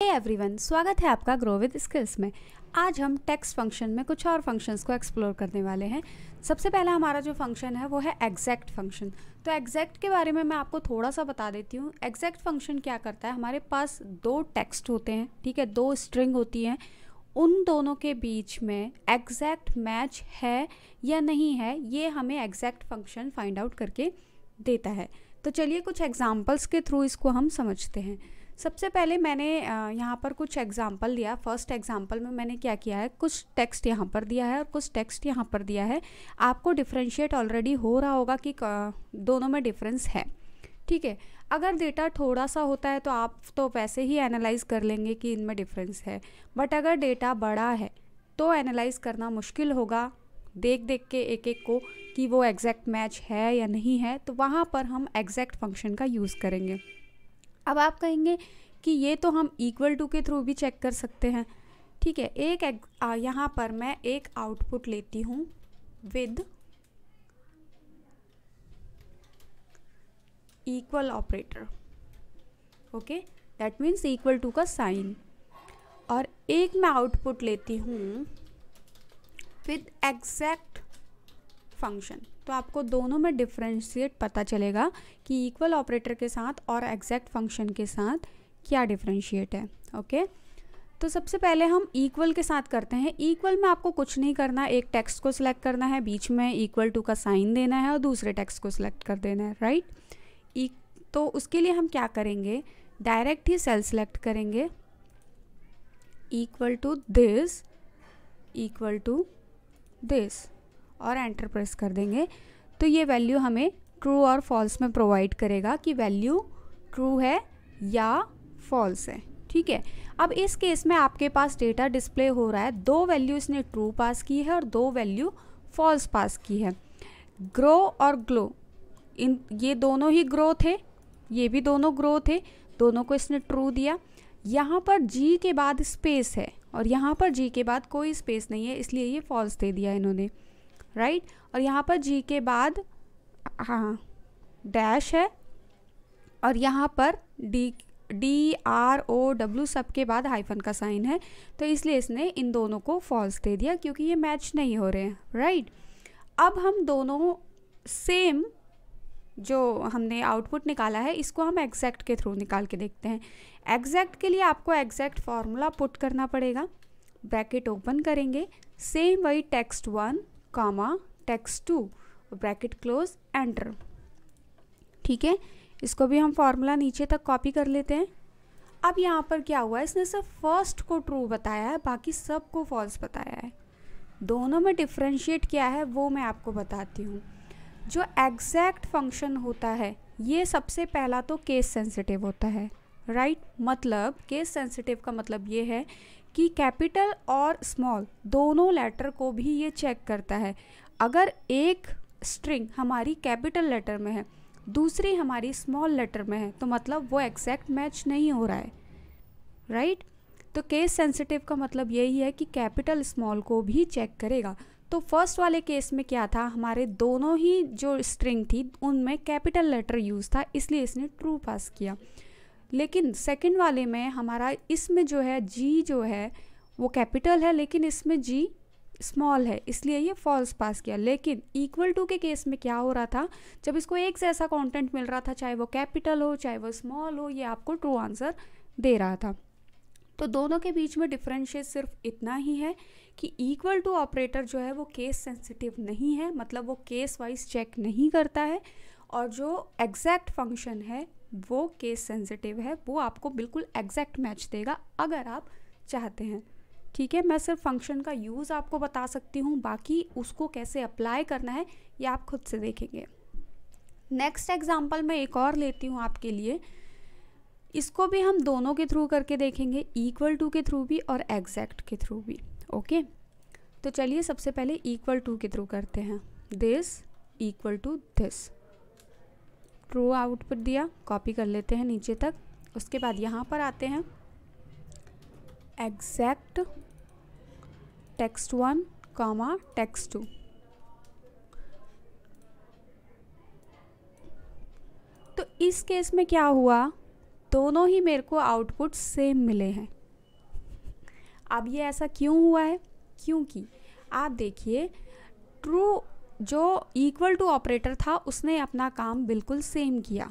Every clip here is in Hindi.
एवरीवन स्वागत है आपका ग्रो विद स्किल्स में। आज हम टेक्स्ट फ़ंक्शन में कुछ और फ़ंक्शंस को एक्सप्लोर करने वाले हैं। सबसे पहला हमारा जो फ़ंक्शन है, वो है एग्जैक्ट फ़ंक्शन तो एग्जैक्ट के बारे में मैं आपको थोड़ा सा बता देती हूँ। एग्जैक्ट फ़ंक्शन क्या करता है? हमारे पास दो टेक्स्ट होते हैं, ठीक है? दो स्ट्रिंग होती हैं। उन दोनों के बीच में एग्जैक्ट मैच है या नहीं है, ये हमें एग्जैक्ट फ़ंक्शन फाइंड आउट करके देता है। तो चलिए कुछ एग्जाम्पल्स के थ्रू इसको हम समझते हैं। सबसे पहले मैंने यहाँ पर कुछ एग्ज़ाम्पल दिया। फ़र्स्ट एग्ज़ाम्पल में मैंने क्या किया है? कुछ टेक्स्ट यहाँ पर दिया है और कुछ टेक्स्ट यहाँ पर दिया है। आपको डिफ्रेंशिएट ऑलरेडी हो रहा होगा कि दोनों में डिफरेंस है। ठीक है? अगर डेटा थोड़ा सा होता है तो आप तो वैसे ही एनालाइज कर लेंगे कि इनमें डिफरेंस है। बट अगर डेटा बड़ा है तो एनालाइज करना मुश्किल होगा। देख देख के एक एक को कि वो एग्जैक्ट मैच है या नहीं है तो वहाँ पर हम एग्जैक्ट फ़ंक्शन का यूज़ करेंगे। अब आप कहेंगे कि ये तो हम इक्वल टू के थ्रू भी चेक कर सकते हैं। ठीक है, एक यहाँ पर मैं एक आउटपुट लेती हूँ with equal operator okay that means equal to का साइन। और एक मैं आउटपुट लेती हूँ विद एग्जैक्ट फ़ंक्शन तो आपको दोनों में डिफ्रेंशिएट पता चलेगा कि इक्वल ऑपरेटर के साथ और एग्जैक्ट फ़ंक्शन के साथ क्या डिफ्रेंशिएट है ओके तो सबसे पहले हम इक्वल के साथ करते हैं। इक्वल में आपको कुछ नहीं करना, एक टेक्स्ट को सिलेक्ट करना है, बीच में इक्वल टू का साइन देना है और दूसरे टेक्स्ट को सिलेक्ट कर देना है राइट तो उसके लिए हम क्या करेंगे? डायरेक्ट ही सेल सेलेक्ट करेंगे। Equal to this equal to this और एंटर प्रेस कर देंगे। तो ये वैल्यू हमें ट्रू और फॉल्स में प्रोवाइड करेगा कि वैल्यू ट्रू है या फॉल्स है। ठीक है? अब इस केस में आपके पास डेटा डिस्प्ले हो रहा है। दो वैल्यू इसने ट्रू पास की है और दो वैल्यू फॉल्स पास की है। ग्रो और ग्लो इन, ये दोनों ही ग्रो थे। ये भी दोनों ग्रो थे। दोनों को इसने ट्रू दिया। यहाँ पर जी के बाद स्पेस है और यहाँ पर जी के बाद कोई स्पेस नहीं है, इसलिए ये फॉल्स दे दिया इन्होंने। राइट? और यहाँ पर जी के बाद हाँ डैश है। और यहाँ पर D D R O W सब के बाद हाइफन का साइन है। तो इसलिए इसने इन दोनों को फॉल्स दे दिया क्योंकि ये मैच नहीं हो रहे हैं राइट अब हम दोनों सेम जो हमने आउटपुट निकाला है, इसको हम एग्जैक्ट के थ्रू निकाल के देखते हैं। एग्जैक्ट के लिए आपको एग्जैक्ट फार्मूला पुट करना पड़ेगा। ब्रैकेट ओपन करेंगे। सेम वही text one comma text two bracket close enter ठीक है? इसको भी हम फॉर्मूला नीचे तक कॉपी कर लेते हैं। अब यहाँ पर क्या हुआ? इसने सिर्फ़ फ़र्स्ट को ट्रू बताया है, बाकी सबको फॉल्स बताया है। दोनों में डिफ्रेंशिएट क्या है, वो मैं आपको बताती हूँ। जो एग्जैक्ट फ़ंक्शन होता है, ये सबसे पहला तो केस सेंसिटिव होता है राइट right? मतलब केस सेंसिटिव का मतलब ये है कि कैपिटल और स्मॉल दोनों लेटर को भी ये चेक करता है। अगर एक स्ट्रिंग हमारी कैपिटल लेटर में है, दूसरी हमारी स्मॉल लेटर में है तो मतलब वो एग्जैक्ट मैच नहीं हो रहा है। राइट तो केस सेंसिटिव का मतलब यही है कि कैपिटल स्मॉल को भी चेक करेगा। तो फ़र्स्ट वाले केस में क्या था? हमारे दोनों ही जो स्ट्रिंग थी, उनमें कैपिटल लेटर यूज़ था, इसलिए इसने ट्रू पास किया। लेकिन सेकंड वाले में हमारा इसमें जो है जी जो है, वो कैपिटल है, लेकिन इसमें जी स्मॉल है, इसलिए ये फॉल्स पास किया। लेकिन इक्वल टू के केस में क्या हो रहा था? जब इसको एक जैसा कंटेंट मिल रहा था, चाहे वो कैपिटल हो, चाहे वो स्मॉल हो, ये आपको ट्रू आंसर दे रहा था। तो दोनों के बीच में डिफरेंशिएट सिर्फ़ इतना ही है कि इक्वल टू ऑपरेटर जो है, वो केस सेंसिटिव नहीं है मतलब वो केस वाइज चेक नहीं करता है, और जो एग्जैक्ट फ़ंक्शन है वो केस सेंसिटिव है, वो आपको बिल्कुल एग्जैक्ट मैच देगा, अगर आप चाहते हैं। ठीक है, मैं सिर्फ़ फ़ंक्शन का यूज़ आपको बता सकती हूँ, बाकी उसको कैसे अप्लाई करना है, ये आप खुद से देखेंगे। नेक्स्ट एग्ज़ाम्पल मैं एक और लेती हूँ आपके लिए। इसको भी हम दोनों के थ्रू करके देखेंगे इक्वल टू के थ्रू भी और एग्जैक्ट के थ्रू भी। ओके तो चलिए सबसे पहले इक्वल टू के थ्रू करते हैं। This equal to this true output दिया कॉपी कर लेते हैं नीचे तक। उसके बाद यहाँ पर आते हैं। Exact text one comma text two तो इस केस में क्या हुआ? दोनों ही मेरे को आउटपुट सेम मिले हैं। अब ये ऐसा क्यों हुआ है? क्योंकि आप देखिए ट्रू जो इक्वल टू ऑपरेटर था, उसने अपना काम बिल्कुल सेम किया।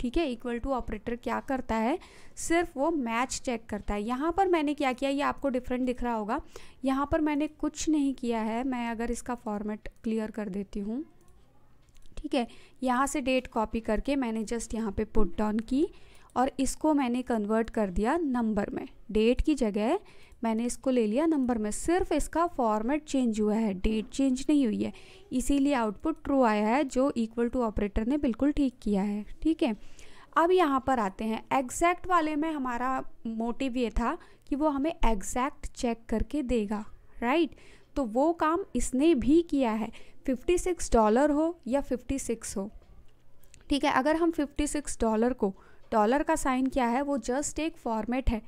ठीक है? इक्वल टू ऑपरेटर क्या करता है? सिर्फ़ वो मैच चेक करता है। यहाँ पर मैंने क्या किया? ये आपको डिफरेंट दिख रहा होगा। यहाँ पर मैंने कुछ नहीं किया है। मैं अगर इसका फॉर्मेट क्लियर कर देती हूँ। ठीक है? यहाँ से डेट कॉपी करके मैंने जस्ट यहाँ पे पुट डाउन की और इसको मैंने कन्वर्ट कर दिया नंबर में। डेट की जगह मैंने इसको ले लिया नंबर में। सिर्फ़ इसका फॉर्मेट चेंज हुआ है, डेट चेंज नहीं हुई है। इसीलिए आउटपुट ट्रू आया है, जो इक्वल टू ऑपरेटर ने बिल्कुल ठीक किया है, ठीक है? अब यहाँ पर आते हैं। एग्जैक्ट वाले में हमारा मोटिव ये था कि वो हमें एग्जैक्ट चेक करके देगा राइट तो वो काम इसने भी किया है। 56 डॉलर हो या 56 हो, ठीक है? अगर हम 56 डॉलर को डॉलर का साइन क्या है, वो जस्ट एक फॉर्मेट है।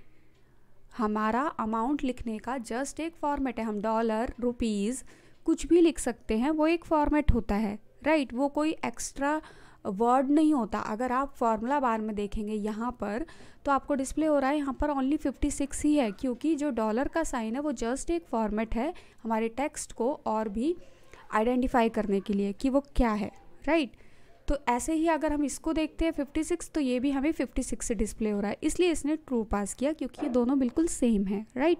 हमारा अमाउंट लिखने का जस्ट एक फॉर्मेट है, हम डॉलर रुपीज़ कुछ भी लिख सकते हैं, वो एक फॉर्मेट होता है राइट right? वो कोई एक्स्ट्रा वर्ड नहीं होता अगर आप फार्मूला बार में देखेंगे यहाँ पर तो आपको डिस्प्ले हो रहा है, यहाँ पर ओनली 56 ही है, क्योंकि जो डॉलर का साइन है, वो जस्ट एक फॉर्मेट है हमारे टेक्स्ट को और भी आइडेंटिफाई करने के लिए कि वो क्या है राइट right? तो ऐसे ही अगर हम इसको देखते हैं 56 तो ये भी हमें 56 से डिस्प्ले हो रहा है। इसलिए इसने ट्रू पास किया, क्योंकि ये दोनों बिल्कुल सेम है राइट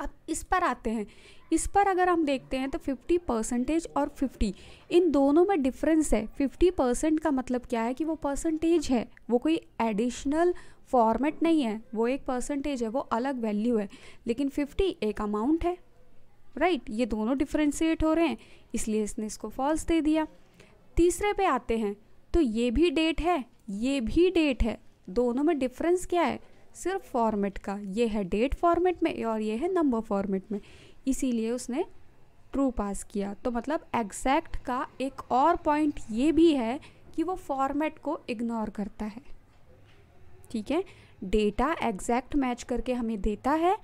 अब इस पर आते हैं। इस पर अगर हम देखते हैं तो 50 परसेंटेज और 50 इन दोनों में डिफरेंस है। 50 परसेंट का मतलब क्या है कि वो परसेंटेज है? वो कोई एडिशनल फॉर्मेट नहीं है। वो एक परसेंटेज है, वो अलग वैल्यू है। लेकिन 50 एक अमाउंट है राइट ये दोनों डिफ्रेंशिएट हो रहे हैं। इसलिए इसने इसको फॉल्स दे दिया। तीसरे पे आते हैं तो ये भी डेट है, ये भी डेट है। दोनों में डिफरेंस क्या है? सिर्फ़ फॉर्मेट का। ये है डेट फॉर्मेट में और ये है नंबर फॉर्मेट में। इसीलिए उसने ट्रू पास किया। तो मतलब एग्जैक्ट का एक और पॉइंट ये भी है कि वो फॉर्मेट को इग्नोर करता है। ठीक है? डेटा एग्जैक्ट मैच करके हमें देता है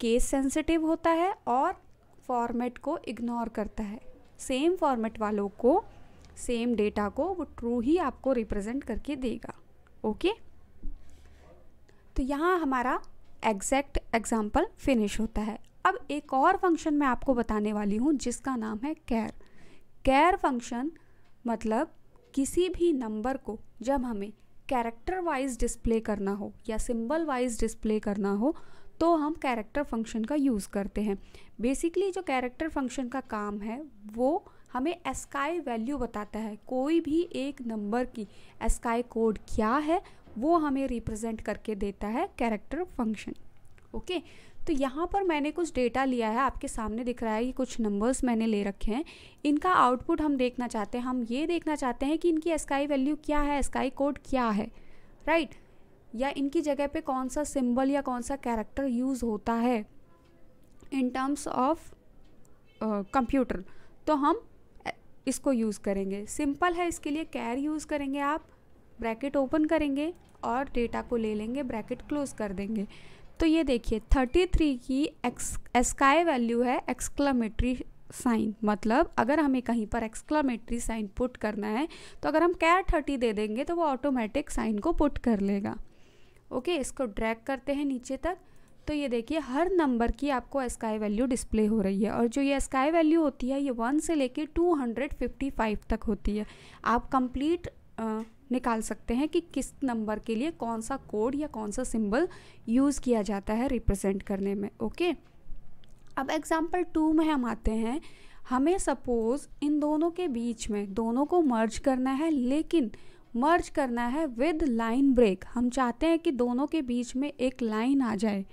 केस सेंसिटिव होता है और फॉर्मेट को इग्नोर करता है। सेम फॉर्मेट वालों को सेम डेटा को वो ट्रू ही आपको रिप्रेजेंट करके देगा ओके तो यहाँ हमारा एग्जैक्ट एग्ज़ाम्पल फिनिश होता है। अब एक और फ़ंक्शन मैं आपको बताने वाली हूँ, जिसका नाम है कैर कैर फ़ंक्शन मतलब किसी भी नंबर को जब हमें कैरेक्टर वाइज डिस्प्ले करना हो या सिंबल वाइज डिस्प्ले करना हो तो हम कैरेक्टर फ़ंक्शन का यूज़ करते हैं। बेसिकली जो कैरेक्टर फ़ंक्शन का काम है, वो हमें एस्काई वैल्यू बताता है। कोई भी एक नंबर की एस्काई कोड क्या है, वो हमें रिप्रेजेंट करके देता है कैरेक्टर फ़ंक्शन ओके तो यहाँ पर मैंने कुछ डेटा लिया है। आपके सामने दिख रहा है कि कुछ नंबर्स मैंने ले रखे हैं। इनका आउटपुट हम देखना चाहते हैं। हम ये देखना चाहते हैं कि इनकी एस्काई वैल्यू क्या है एस्काई कोड क्या है। Right right? या इनकी जगह पे कौन सा सिंबल या कौन सा कैरेक्टर यूज़ होता है इन टर्म्स ऑफ़ कंप्यूटर तो हम इसको यूज़ करेंगे। सिंपल है इसके लिए। कैर यूज़ करेंगे आप। ब्रैकेट ओपन करेंगे और डेटा को ले लेंगे। ब्रैकेट क्लोज कर देंगे। तो ये देखिए थर्टी थ्री की एक्स एस्काई वैल्यू है एक्सक्लामेटरी साइन मतलब अगर हमें कहीं पर एक्सक्लामेटरी साइन पुट करना है तो अगर हम कैर थर्टी दे देंगे तो वो ऑटोमेटिक साइन को पुट कर लेगा। ओके इसको ड्रैग करते हैं नीचे तक। तो ये देखिए, हर नंबर की आपको स्काई वैल्यू डिस्प्ले हो रही है और जो ये स्काई वैल्यू होती है, ये वन से लेके टू हंड्रेड फिफ्टी फाइव तक होती है। आप कंप्लीट निकाल सकते हैं कि किस नंबर के लिए कौन सा कोड या कौन सा सिंबल यूज़ किया जाता है रिप्रेजेंट करने में ओके अब एग्ज़ाम्पल टू में हम आते हैं। हमें सपोज़ इन दोनों के बीच में, दोनों को मर्ज करना है, लेकिन मर्ज करना है विद लाइन ब्रेक हम चाहते हैं कि दोनों के बीच में एक लाइन आ जाए।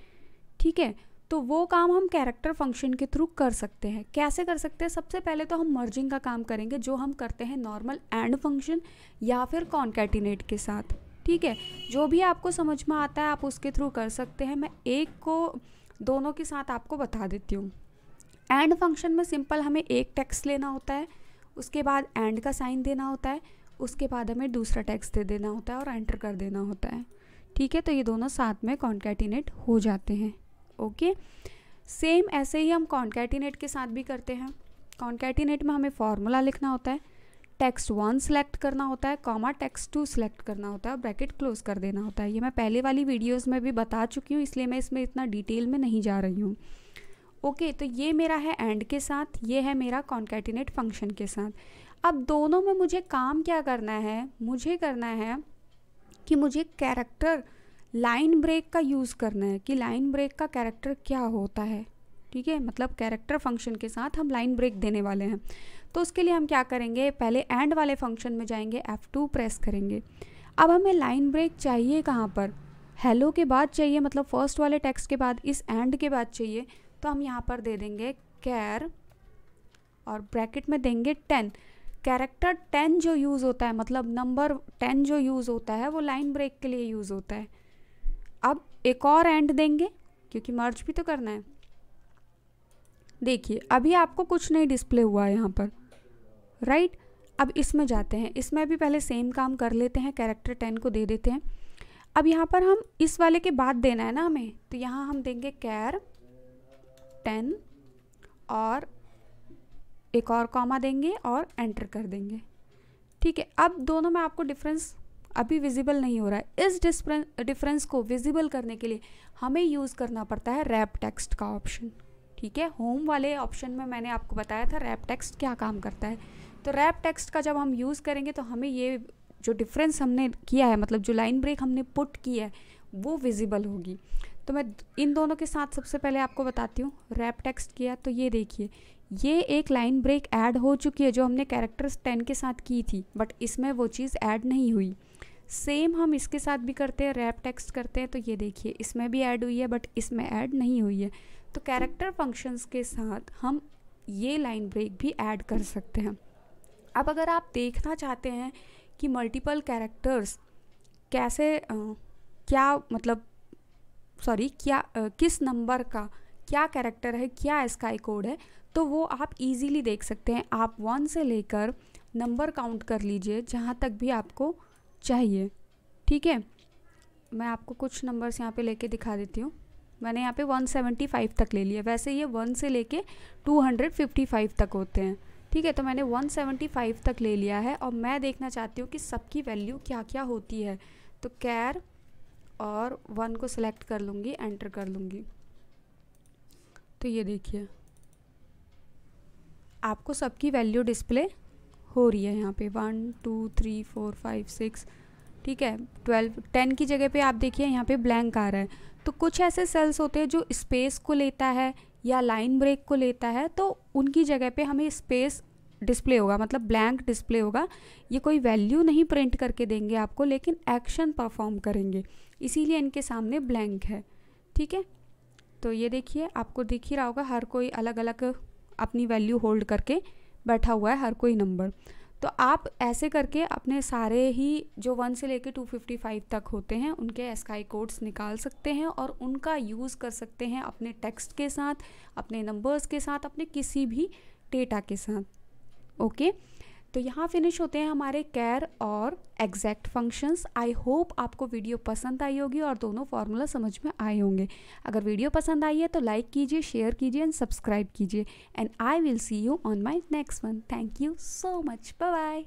ठीक है? तो वो काम हम कैरेक्टर फ़ंक्शन के थ्रू कर सकते हैं। कैसे कर सकते हैं? सबसे पहले तो हम मर्जिंग का काम करेंगे, जो हम करते हैं नॉर्मल एंड फ़ंक्शन या फिर कॉन्कैटिनेट के साथ। ठीक है? जो भी आपको समझ में आता है, आप उसके थ्रू कर सकते हैं। मैं एक को, दोनों के साथ आपको बता देती हूँ। एंड फ़ंक्शन में सिंपल हमें एक टेक्स्ट लेना होता है, उसके बाद एंड का साइन देना होता है, उसके बाद हमें दूसरा टेक्स्ट दे देना होता है और एंटर कर देना होता है। ठीक है? तो ये दोनों साथ में कॉन्कैटिनेट हो जाते हैं। ओके? सेम ऐसे ही हम कॉन्कैटिनेट के साथ भी करते हैं। कॉन्कैटिनेट में हमें फॉर्मूला लिखना होता है। टेक्स्ट वन सेलेक्ट करना होता है कॉमा टेक्स्ट टू सेलेक्ट करना होता है ब्रैकेट क्लोज कर देना होता है। ये मैं पहले वाली वीडियोस में भी बता चुकी हूँ इसलिए मैं इसमें इतना डिटेल में नहीं जा रही हूँ। ओके okay, तो ये मेरा है एंड के साथ ये है मेरा कॉन्केटिनेट फ़ंक्शन के साथ। अब दोनों में मुझे काम क्या करना है? मुझे करना है कि मुझे कैरेक्टर लाइन ब्रेक का यूज़ करना है कि लाइन ब्रेक का कैरेक्टर क्या होता है, ठीक है? मतलब कैरेक्टर फ़ंक्शन के साथ हम लाइन ब्रेक देने वाले हैं। तो उसके लिए हम क्या करेंगे? पहले एंड वाले फ़ंक्शन में जाएँगे F2 प्रेस करेंगे। अब हमें लाइन ब्रेक चाहिए कहाँ पर? हेलो के बाद चाहिए मतलब फ़र्स्ट वाले टेक्स्ट के बाद, इस एंड के बाद चाहिए। तो हम यहाँ पर दे देंगे कैर और ब्रैकेट में देंगे टेन कैरेक्टर टेन जो यूज़ होता है मतलब नंबर टेन जो यूज़ होता है, वो लाइन ब्रेक के लिए यूज़ होता है। अब एक और एंड देंगे, क्योंकि मर्ज भी तो करना है। देखिए, अभी आपको कुछ नहीं डिस्प्ले हुआ है यहाँ पर राइट अब इसमें जाते हैं। इसमें भी पहले सेम काम कर लेते हैं कैरेक्टर टेन को दे देते हैं। अब यहाँ पर हम इस वाले के बाद देना है ना हमें? तो यहाँ हम देंगे कैर टेन और एक और कॉमा देंगे और एंटर कर देंगे। ठीक है, अब दोनों में आपको डिफरेंस अभी विजिबल नहीं हो रहा है। इस डिफरेंस को विजिबल करने के लिए हमें यूज़ करना पड़ता है रैप टेक्स्ट का ऑप्शन ठीक है? होम वाले ऑप्शन में मैंने आपको बताया था रैप टेक्स्ट क्या काम करता है। तो रैप टेक्स्ट का जब हम यूज़ करेंगे तो हमें ये जो डिफरेंस हमने किया है मतलब जो लाइन ब्रेक हमने पुट की है, वो विजिबल होगी। तो मैं इन दोनों के साथ सबसे पहले आपको बताती हूँ। रैप टेक्स्ट किया तो ये देखिए, ये एक लाइन ब्रेक ऐड हो चुकी है जो हमने कैरेक्टर्स टेन के साथ की थी बट इसमें वो चीज़ ऐड नहीं हुई। सेम हम इसके साथ भी करते हैं रैप टेक्स्ट करते हैं तो ये देखिए इसमें भी ऐड हुई है बट इसमें ऐड नहीं हुई है। तो कैरेक्टर फ़ंक्शंस के साथ हम ये लाइन ब्रेक भी ऐड कर सकते हैं। अब अगर आप देखना चाहते हैं कि मल्टीपल कैरेक्टर्स कैसे आ, क्या मतलब सॉरी क्या आ, किस नंबर का क्या कैरेक्टर है क्या स्काई कोड है तो वो आप इजीली देख सकते हैं। आप वन से लेकर नंबर काउंट कर लीजिए जहाँ तक भी आपको चाहिए। ठीक है? मैं आपको कुछ नंबर्स यहाँ पे लेके दिखा देती हूँ। मैंने यहाँ पे 175 तक ले लिया। वैसे ये वन से लेके 255 तक होते हैं। ठीक है? तो मैंने 175 तक ले लिया है और मैं देखना चाहती हूँ कि सबकी वैल्यू क्या क्या होती है। तो कैर और वन को सिलेक्ट कर लूँगी एंटर कर लूँगी। तो ये देखिए। आपको सबकी वैल्यू डिस्प्ले हो रही है यहाँ पे। One two three four five six ठीक है? ट्वेल्व टेन की जगह पे आप देखिए यहाँ पे ब्लैंक आ रहा है। तो कुछ ऐसे सेल्स होते हैं जो स्पेस को लेता है या लाइन ब्रेक को लेता है तो उनकी जगह पे हमें स्पेस डिस्प्ले होगा मतलब ब्लैंक डिस्प्ले होगा। ये कोई वैल्यू नहीं प्रिंट करके देंगे आपको, लेकिन एक्शन परफॉर्म करेंगे। इसीलिए इनके सामने ब्लैंक है, ठीक है? तो ये देखिए, आपको दिख ही रहा होगा, हर कोई अलग अलग अपनी वैल्यू होल्ड करके बैठा हुआ है हर कोई नंबर। तो आप ऐसे करके अपने सारे ही जो वन से लेके टू फिफ्टी फाइव तक होते हैं, उनके एस्काई कोड्स निकाल सकते हैं और उनका यूज़ कर सकते हैं अपने टेक्स्ट के साथ, अपने नंबर्स के साथ, अपने किसी भी डेटा के साथ। ओके तो यहाँ फिनिश होते हैं हमारे कैर और एग्जैक्ट फ़ंक्शंस आई होप आपको वीडियो पसंद आई होगी और दोनों फार्मूला समझ में आए होंगे। अगर वीडियो पसंद आई है तो लाइक कीजिए शेयर कीजिए एंड सब्सक्राइब कीजिए. And I will see you on my next one thank you so much bye bye